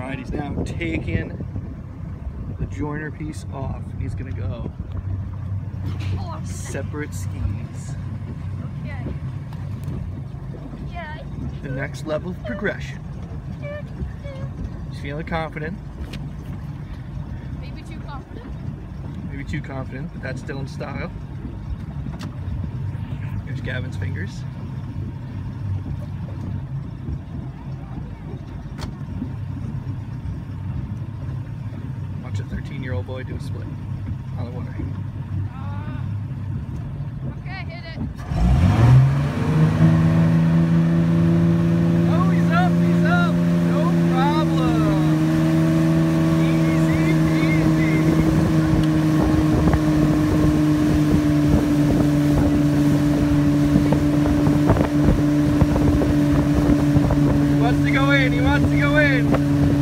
Alright, he's now taking the joiner piece off. He's gonna go Oh, separate skis. okay. Yeah. The next level of progression. He's feeling confident, Maybe too confident. maybe too confident, but that's still in style. There's Gavin's fingers. Watch a 13 year old boy do a split on the water. Uh, okay, hit it. Oh, he's up, he's up. No problem. Easy peasy. He wants to go in, he wants to go in.